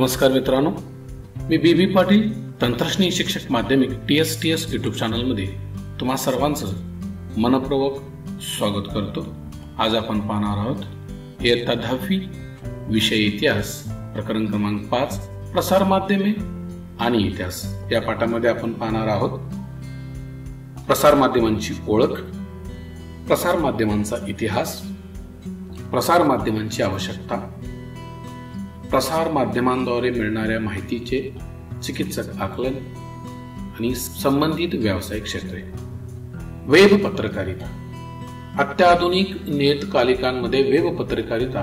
नमस्कार मित्रांनो. मी बी बी पाटील तंत्रश्नी शिक्षक माध्यमिक T S T S YouTube चॅनलमध्ये तुम्हा सर्वांचं मनपूर्वक स्वागत करतो. आज आपण पाहणार आहोत इयत्ता दहावी विषय इतिहास प्रकरण क्रमांक पाच प्रसार माध्यमे आणि इतिहास. या पाठामध्ये आपण पाहणार आहोत प्रसार माध्यमांची ओळख प्रसार माध्यमांचा इतिहास प्रसार माध्यमांची आवश्यकता प्रसार माध्यमांद्वारे मिळणाऱ्या माहितीचे चिकित्सक आकलन आणि संबंधित व्यावसायिक क्षेत्रे. वेब पत्रकारिता. अत्याधुनिक नियतकालिकांमध्ये वेब पत्रकारिता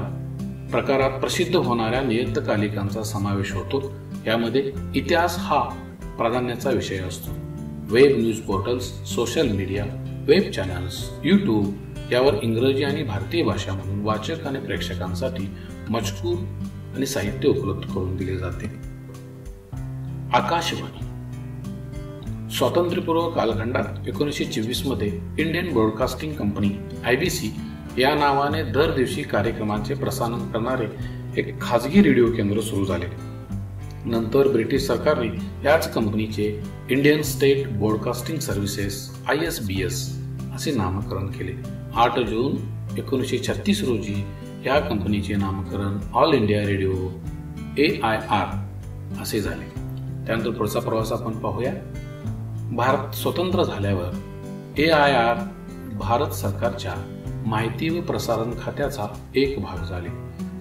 प्रकारात प्रसिद्ध होणाऱ्या नियतकालिकांचा समावेश होतो. यामध्ये इतिहास हा प्राधान्याचा विषय असतो. Web news portals social media web channels YouTube यावर इंग्रजी आणि भारतीय भाषा म्हणून वाचक आणि प्रेक्षकांसाठी मजकूर आणि साहित्य उपलब्ध करून दिले जाते. आकाशवाणी. स्वातंत्र्यपूर्व कालखंडात एकोणीसशे चोवीसमध्ये इंडियन ब्रॉडकास्टिंग कंपनी आयबीसी या नावाने दर दिवशी कार्यक्रमांचे प्रसारण करणारे एक खाजगी रेडिओ केंद्र सुरू झाले. नंतर ब्रिटिश सरकारने याच कंपनीचे Indian State Broadcasting Services I S B S असे नामकरण केले. आठ जून एकोणीसशे छत्तीस रोजी या कंपनीचे नामकरण All India Radio A I R असे झाले. त्यानंतर पुढचा प्रवास आपण पाहूया. भारत स्वतंत्र झाल्यावर ए आय आर भारत सरकारच्या माहिती व प्रसारण खात्याचा एक भाग झाले.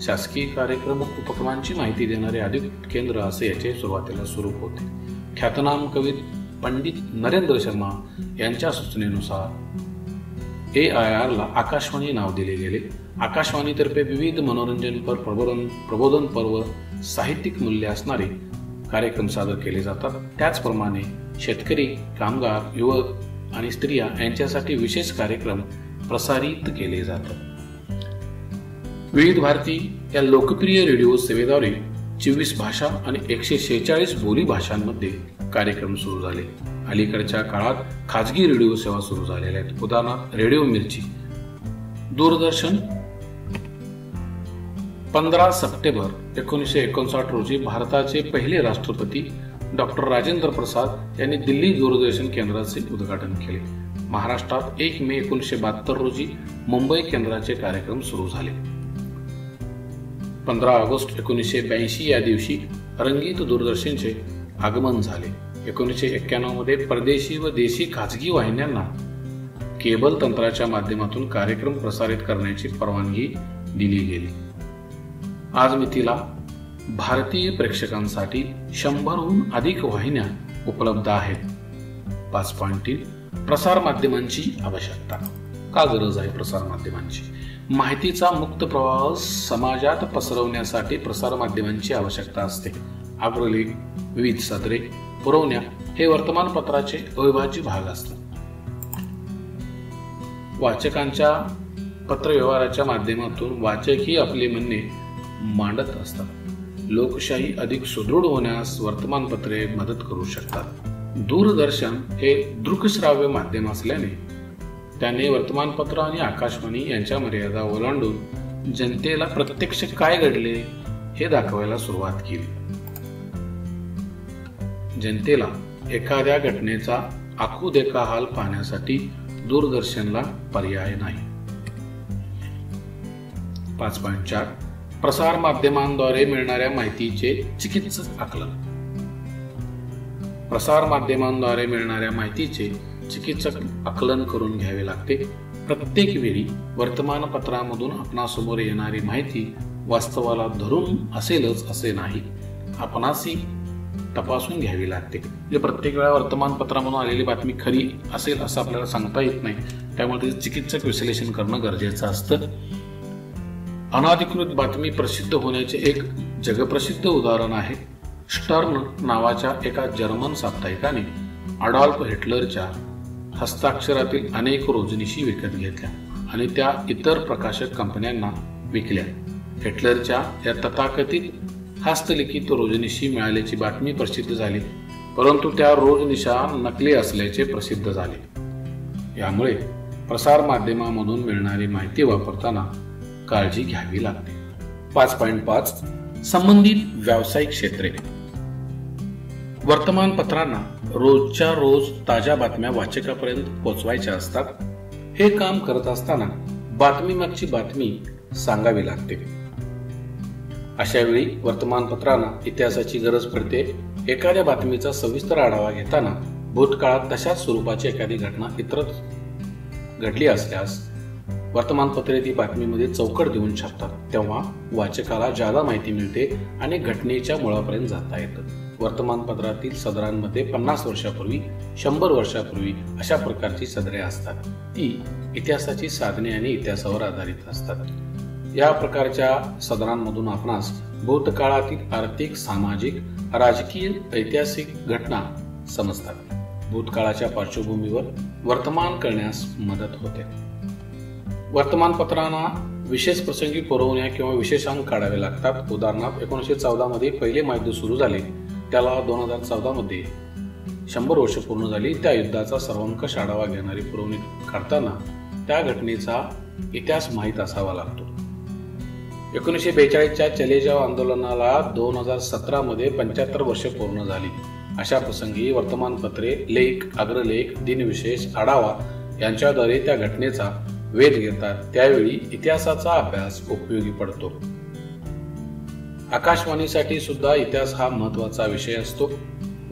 शासकीय कार्यक्रम उपक्रमांची माहिती देणारे अधिक केंद्र असे याचे सुरुवातीला स्वरूप होते. ख्यातनाम कवी पंडित नरेंद्र शर्मा यांच्या सूचनेनुसार ए आय आर ला आकाशवाणी नाव दिले गेले. आकाशवाणीतर्फे विविध मनोरंजन पर प्रबोधन प्रबोधन पर्व साहित्यिक मूल्य असणारे कार्यक्रम सादर केले जातात. त्याचप्रमाणे शेतकरी कामगार युवक आणि स्त्रिया यांच्यासाठी विशेष कार्यक्रम प्रसारित केले जातात. विविध भारती या लोकप्रिय रेडिओ सेवेद्वारे चोवीस भाषा आणि एकशे शेहेचाळीस बोली भाषांमध्ये कार्यक्रम सुरू झाले. अलीकडच्या काळात खाजगी रेडिओ सेवा सुरू झालेल्या आहेत. उदाहरणार्थ रेडिओ मिरची दूरदर्शन पंधरा सप्टेंबर एकोणीसशे एकोणसाठ रोजी भारताचे पहिले राष्ट्रपती डॉक्टर राजेंद्र प्रसाद यांनी दिल्ली दूरदर्शन केंद्राचे उद्घाटन केले. महाराष्ट्रात एक मे एकोणीसशे बहात्तर रोजी मुंबई केंद्राचे कार्यक्रम सुरू झाले. पंधरा ऑगस्ट एकोणीसशे ब्याऐंशी या दिवशी रंगीत दूरदर्शनचे आगमन झाले. एकोणीसशे एक्क्याण्णवमध्ये परदेशी व देशी खाजगी वाहिन्यांना केबल तंत्राच्या माध्यमातून कार्यक्रम प्रसारित करण्याची परवानगी दिली गेली. आज मितीला भारतीय प्रेक्षकांसाठी शंभरहून अधिक वाहिन्या उपलब्ध आहेत. पाच पॉईंट तीन प्रसार माध्यमांची आवश्यकता. का गरज आहे प्रसार माध्यमांची माहितीचा मुक्त प्रवाह समाजात पसरवण्यासाठी प्रसार माध्यमांची आवश्यकता असते. अग्रलेख विविध सदरे पुरवण्या हे वर्तमानपत्राचे अविभाज्य भाग असतात. वाचकांच्या पत्रव्यवहाराच्या माध्यमातून वाचकही आपले म्हणणे मांडत असतात. लोकशाही अधिक सुदृढ होण्यास वर्तमानपत्रे मदत करू शकतात. दूरदर्शन हे दृकश्राव्य माध्यम असल्याने त्याने वर्तमानपत्र आणि आकाशवाणी यांच्या मर्यादा ओलांडून जनतेला प्रत्यक्ष काय घडले हे दाखवायला सुरुवात केली. जनतेला एखाद्या घटनेचा आखूदेखा हाल पाहण्यासाठी दूरदर्शनला पर्याय नाही. पाच पॉईंट चार. प्रसार माध्यमांद्वारे मिळणाऱ्या माहितीचे चिकित्सक आकलन. प्रसार माध्यमांद्वारे मिळणाऱ्या माहितीचे चिकित्सक आकलन करून घ्यावे लागते. प्रत्येक वेळी वर्तमानपत्रामधून आपणासमोर येणारी माहिती वास्तवाला धरून असेलच असे नाही. आपणासही तपासून घ्यावी लागते. म्हणजे प्रत्येक वेळा वर्तमानपत्रामधून आलेली बातमी खरी असेल असं आपल्याला सांगता येत नाही. त्यामुळे चिकित्सक विश्लेषण करणं गरजेचं असतं. अनाधिकृत बातमी प्रसिद्ध होण्याचे एक जगप्रसिद्ध उदाहरण आहे. स्टर्न नावाच्या एका जर्मन साप्ताहिकाने अडॉल्फ हिटलरच्या हस्ताक्षरातील अनेक रोजनिशी विकत घेतल्या आणि त्या इतर प्रकाशक कंपन्यांना विकल्या. हिटलरच्या या तथाकथित हस्तलिखित रोजनिशी मिळाल्याची बातमी प्रसिद्ध झाली परंतु त्या रोजनिशा नकली असल्याचे प्रसिद्ध झाले. यामुळे प्रसार माध्यमामधून मिळणारी माहिती वापरताना काळजी घ्यावी लागते. पाच पॉईंट पाच संबंधित व्यावसायिक क्षेत्रे. वर्तमानपत्रांना रोजच्या रोज ताज्या बातम्या वाचकापर्यंत पोचवायच्या असतात हे काम करत असताना बातमी मागची बातमी सांगावी लागते. अशा वेळी वर्तमानपत्रांना इतिहासाची गरज पडते एखाद्या बातमीचा सविस्तर आढावा घेताना भूतकाळात तशाच स्वरूपाची एखादी घटना इतरच घडली असल्यास वर्तमानपत्रे ती बातमीमध्ये चौकट देऊन छापतात तेव्हा वाचकाला जादा माहिती मिळते आणि घटनेच्या मुळापर्यंत जाता येतं. वर्तमानपत्रातील सदरांमध्ये पन्नास वर्षापूर्वी शंभर वर्षापूर्वी अशा प्रकारची सदरे असतात. ती इतिहासाची साधने आणि इतिहासावर आधारित असतात. या प्रकारच्या सदरांमधून आपणास भूतकाळातील आर्थिक सामाजिक राजकीय ऐतिहासिक घटना समजतात. भूतकाळाच्या पार्श्वभूमीवर वर्तमान करण्यास मदत होते. वर्तमानपत्रांना विशेष प्रसंगी पुरवण्या किंवा विशेषांक काढावे लागतात. उदाहरणार्थ एकोणीसशे चौदा मध्ये पहिले महायुद्ध सुरू झाले. त्याला दोन हजार चौदामध्ये शंभर वर्ष पूर्ण झाली. त्या युद्धाचा सर्वंकष आढावा घेणारी पुरवणी काढताना त्या घटनेचा इतिहास माहीत असावा लागतो. एकोणीसशे बेचाळीसच्या चलेजाव आंदोलनाला दोन हजार सतरामध्ये पंच्याहत्तर वर्ष पूर्ण झाली. अशा प्रसंगी वर्तमानपत्रे लेख अग्रलेख दिनविशेष आढावा यांच्याद्वारे त्या घटनेचा वेध घेतात. त्यावेळी इतिहासाचा अभ्यास उपयोगी पडतो. आकाशवाणीसाठी सुद्धा इतिहास हा महत्त्वाचा विषय असतो.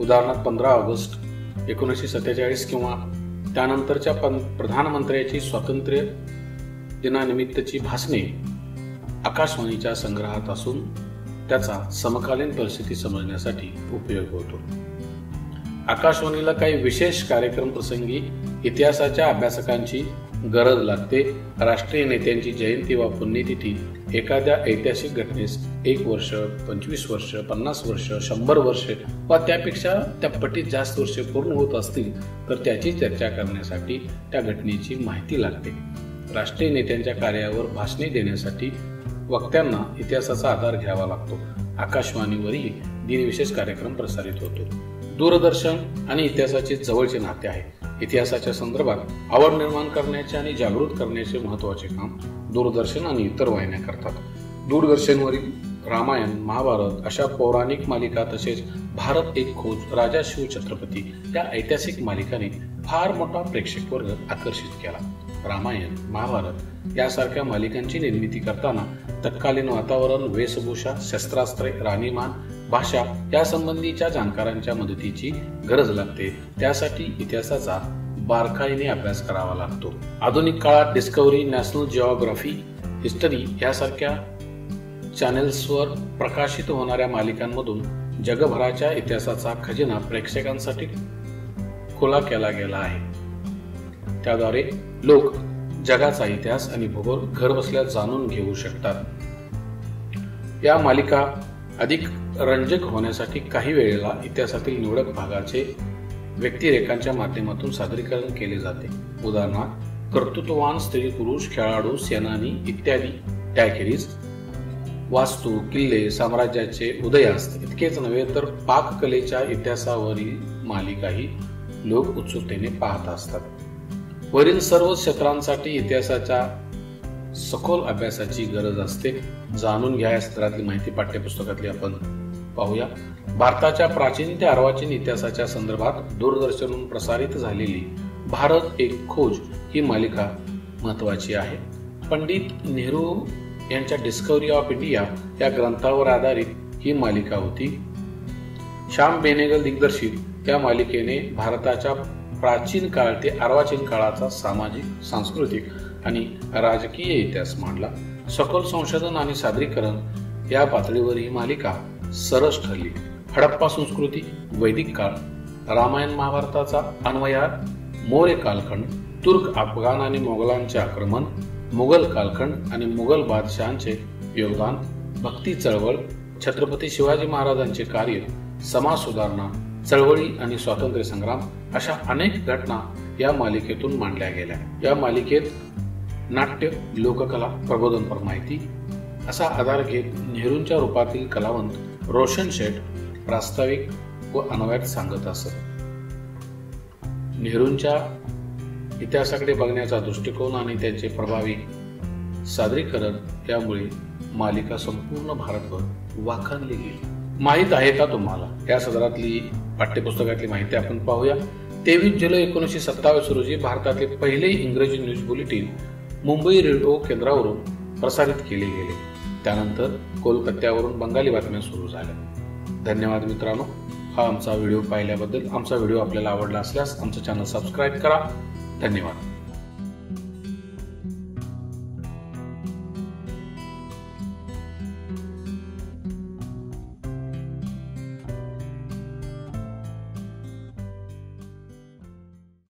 उदाहरणार्थ पंधरा ऑगस्ट एकोणीसशे सत्तेचाळीस किंवा त्यानंतरच्या प्रधानमंत्र्याची स्वातंत्र्य दिनानिमित्तची भाषणे आकाशवाणीच्या संग्रहात असून त्याचा समकालीन परिस्थिती समजण्यासाठी उपयोग होतो. आकाशवाणीला काही विशेष कार्यक्रम प्रसंगी इतिहासाच्या अभ्यासकांची गरज लागते. राष्ट्रीय नेत्यांची जयंती वा पुण्यतिथी एखाद्या ऐतिहासिक घटनेस एक वर्ष पंचवीस वर्ष पन्नास वर्ष शंभर वर्ष वा त्यापेक्षा त्या पटीत जास्त वर्षे पूर्ण होत असतील तर त्याची चर्चा करण्यासाठी त्या घटनेची माहिती लागते. राष्ट्रीय नेत्यांच्या कार्यावर भाषणे देण्यासाठी वक्त्यांना इतिहासाचा आधार घ्यावा लागतो. आकाशवाणीवरही दिनविशेष कार्यक्रम प्रसारित होतो. दूरदर्शन आणि इतिहासाचे जवळचे नाते आहे इतिहासाच्या संदर्भात आवड निर्माण करण्याचे आणि जागृत करण्याचे महत्त्वाचे काम दूरदर्शन आणि इतर वाहिन्या करतात. दूरदर्शनवरील रामायण महाभारत अशा पौराणिक मालिका तसेच भारत एक खोज राजा शिव छत्रपती या ऐतिहासिक मालिकाने फार मोठा प्रेक्षक वर्ग आकर्षित केला. रामायण महाभारत यासारख्या मालिकांची निर्मिती करताना तत्कालीन वातावरण वेशभूषा शस्त्रास्त्रे राणीमान भाषा यासंबंधीच्या जाणकारांच्या मदतीची गरज लागते. त्यासाठी इतिहासाचा बारकाईने अभ्यास करावा लागतो. आधुनिक काळात डिस्कवरी नॅशनल जिओग्राफी हिस्टरी यासारख्या चॅनेल्सवर प्रकाशित होणाऱ्या मालिकांमधून जगभराच्या इतिहासाचा खजिना प्रेक्षकांसाठी खुला केला गेला आहे. त्याद्वारे लोक जगाचा इतिहास आणि भूगोल घरबसल्या जाणून घेऊ शकतात. या मालिका अधिक रंजक होण्यासाठी काही वेळेला इतिहासातील निवडक भागाचे व्यक्तिरेखांच्या माध्यमातून सादरीकरण केले जाते. उदाहरणार्थ कर्तृत्ववान स्त्री पुरुष खेळाडू सेनानी इत्यादी. त्याखेरीज वास्तू किल्ले साम्राज्याचे उदयास्त इतकेच नव्हे तर पाककलेच्या इतिहासावरील मालिकाही लोक उत्सुकतेने पाहत असतात. वरील सर्व क्षेत्रांसाठी इतिहासाच्या सखोल अभ्यासाची गरज असते. जाणून घ्या या सत्रातली माहिती पाठ्यपुस्तकातली आपण. पाहूया. भारताच्या प्राचीन ते अर्वाचीन इतिहासाच्या संदर्भात दूरदर्शनवरून प्रसारित झालेली भारत एक खोज ही मालिका महत्वाची आहे. पंडित नेहरू यांच्या डिस्कवरी ऑफ इंडिया या ग्रंथावर आधारित ही मालिका होती. श्याम बेनेगल दिग्दर्शित या मालिकेने भारताच्या प्राचीन काळ ते अर्वाचीन काळाचा सामाजिक सांस्कृतिक आणि राजकीय इतिहास मांडला. सखोल संशोधन आणि सादरीकरण या पातळीवर ही मालिका सरस ठरली. हडप्पा संस्कृती वैदिक काळ रामायण महाभारताचा अन्वयार मौर्य कालखंड तुर्क अफगाण आणि मोगलांचे आक्रमण मुघल कालखंड आणि मुघल बादशहांचे योगदान भक्ती चळवळ छत्रपती शिवाजी महाराजांचे कार्य समाज सुधारणा चळवळी आणि स्वातंत्र्य संग्राम अशा अनेक घटना या मालिकेतून मांडल्या गेल्या. या मालिकेत नाट्य लोककला प्रबोधनपर माहिती असा आधार घेत नेहरूंच्या रूपातील कलावंत रोशन शेठ प्रास्ताविक व अन्वयात सांगत असत. नेहरूंच्या इतिहासाकडे बघण्याचा दृष्टिकोन आणि त्यांचे प्रभावी सादरीकरण यामुळे मालिका संपूर्ण भारतभर वाखाणली गेली. माहीत आहे का तुम्हाला? या सदरातली पाठ्यपुस्तकातली माहिती आपण पाहूया. तेवीस जुलै एकोणीसशे सत्तावीस रोजी भारतातले पहिले इंग्रजी न्यूज बुलेटिन मुंबई रेडिओ केंद्रावरून प्रसारित केले गेले. त्यानंतर कोलकात्यावरून बंगाली बातम्या सुरू झाल्या. धन्यवाद मित्रांनो. हा आमचा व्हिडिओ पाहिल्याबद्दल आमचा व्हिडिओ आपल्याला आवडला असल्यास आमचं चॅनल सबस्क्राईब करा. धन्यवाद.